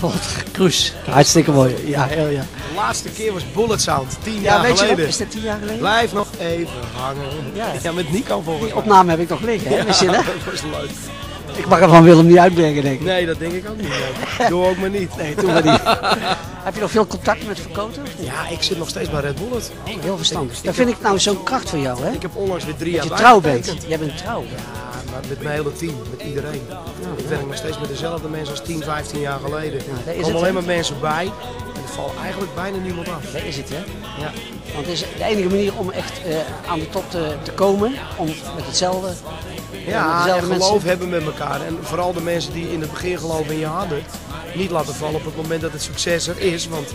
Walter Kroes. Hartstikke mooi. Ja, heel, ja. De laatste keer was Bullet Sound, tien ja, jaar weet je nog, geleden. is dat tien jaar geleden? Blijf nog even hangen. Ja. Met Nico volgens Die opname heb ik nog liggen, hè? Wist je dat? dat was leuk. Ik mag er van Willem niet uitbrengen, denk ik. Nee, dat denk ik ook niet. Doe ook maar niet. Nee, toen maar niet. heb je nog veel contact met Verkoten? Ja, ik zit nog steeds bij Red Bullet. Heel verstandig. Ik- Dat ik vind ik nou zo'n kracht van jou, hè? Ik heb onlangs weer drie Dat jaar je trouw bent. Jij bent trouw. Ja, met mijn hele team, met iedereen. ik werk nog steeds met dezelfde mensen als 10, 15 jaar geleden. er komen alleen maar mensen bij. En er valt eigenlijk bijna niemand af. Dat is het, hè? Ja. Want het is de enige manier om echt eh, aan de top te, te komen, om met hetzelfde, Ja, en mensen. geloof hebben met elkaar. En vooral de mensen die in het begin geloof in je hadden, niet laten vallen op het moment dat het succes er is. Want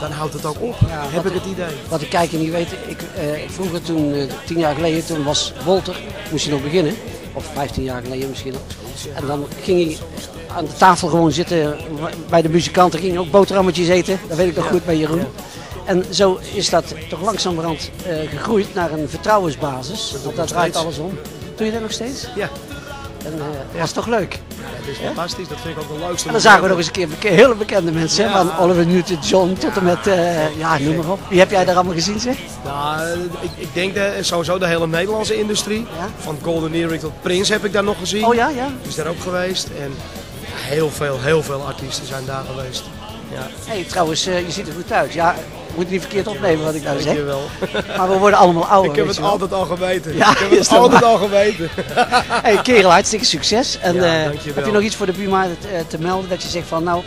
dan houdt het ook op, Ja, heb ik het idee. Wat de kijker niet weet, ik, eh, vroeger toen, eh, tien jaar geleden, toen was Wolter, moest hij nog beginnen. Of 15 jaar geleden misschien. En dan ging hij aan de tafel gewoon zitten bij de muzikanten. Ging ook boterhammetjes eten, dat weet ik nog goed bij Jeroen. En zo is dat toch langzamerhand eh gegroeid naar een vertrouwensbasis. Want daar draait alles om. Doe je dat nog steeds? Ja, En eh, dat is toch leuk? Dat is fantastisch. Dat vind ik ook de leukste. En dan zagen we nog eens een keer hele bekende mensen. Van Oliver Newton-John tot en met, eh, ja, noem maar op. Wie heb jij daar allemaal gezien zeg? Nou, eh, ik, ik denk de, sowieso de hele Nederlandse industrie. Van Golden Earring tot Prince heb ik daar nog gezien. Oh ja, ja. Is daar ook geweest. En heel veel, heel veel artiesten zijn daar geweest. Ja, Hey, trouwens, eh, je ziet er goed uit. Ja, moet je niet verkeerd opnemen wat ik nou zeg. dankjewel. Maar we worden allemaal ouder. Ik heb het altijd al geweten. Ja, ik heb het altijd al geweten. Hey, kerel, hartstikke succes. En Ja, eh, heb je nog iets voor de Buma te, eh, te melden? Dat je zegt van, nou,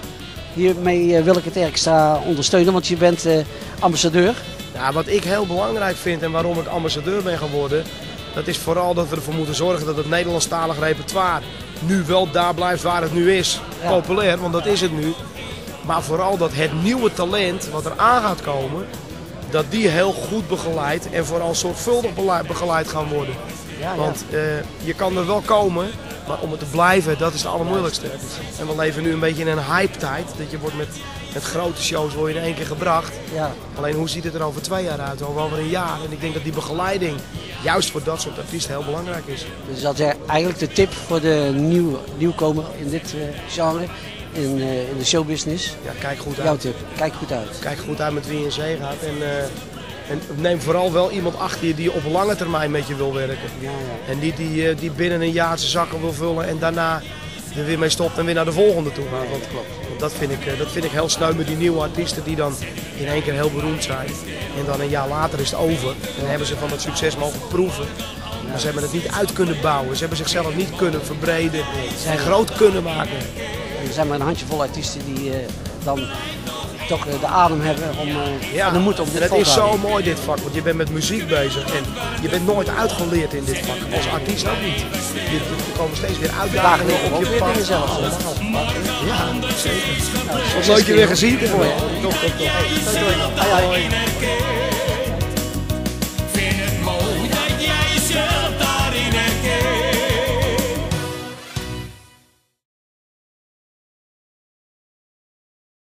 hiermee eh, wil ik het extra ondersteunen, want je bent ambassadeur. Ja, wat ik heel belangrijk vind en waarom ik ambassadeur ben geworden, dat is vooral dat we ervoor moeten zorgen dat het Nederlandstalig repertoire nu wel daar blijft waar het nu is. Ja. Populair, want dat is het nu. Maar vooral dat het nieuwe talent wat er aan gaat komen, dat die heel goed begeleid en vooral zorgvuldig begeleid gaan worden. Ja, Want eh, je kan er wel komen, maar om het te blijven, dat is het allermoeilijkste. En we leven nu een beetje in een hype-tijd. Dat je wordt met, met grote shows word je in één keer gebracht. ja. Alleen hoe ziet het er over twee jaar uit, of over een jaar? En ik denk dat die begeleiding juist voor dat soort artiesten heel belangrijk is. Dus dat is eigenlijk de tip voor de nieuw, nieuwkomer in dit eh, genre, in, eh, in de showbusiness. Ja, kijk goed Jouw uit. tip, kijk goed uit. Kijk goed uit met wie je in zee gaat. En, eh, en neem vooral wel iemand achter je die op lange termijn met je wil werken. Ja, ja. En niet die, eh, die binnen een jaar zijn zakken wil vullen en daarna er weer mee stopt en weer naar de volgende toe gaat. Want, want dat, vind ik, dat vind ik heel sneu met die nieuwe artiesten die dan in één keer heel beroemd zijn. En dan een jaar later is het over. En dan hebben ze van dat succes mogen proeven. Maar ze hebben het niet uit kunnen bouwen. Ze hebben zichzelf niet kunnen verbreden en groot kunnen maken. Er zijn maar een handjevol artiesten die eh, dan toch eh, de adem hebben om, eh, en de moed om dit vol is te zo mooi dit vak, want je bent met muziek bezig en je bent nooit uitgeleerd in dit vak. Als artiest ook niet. Je, er komen steeds weer uitdagingen op op je pad. Ja, zeker. Nou, Wat leuk je weer gezien Mooi? Top, top, top.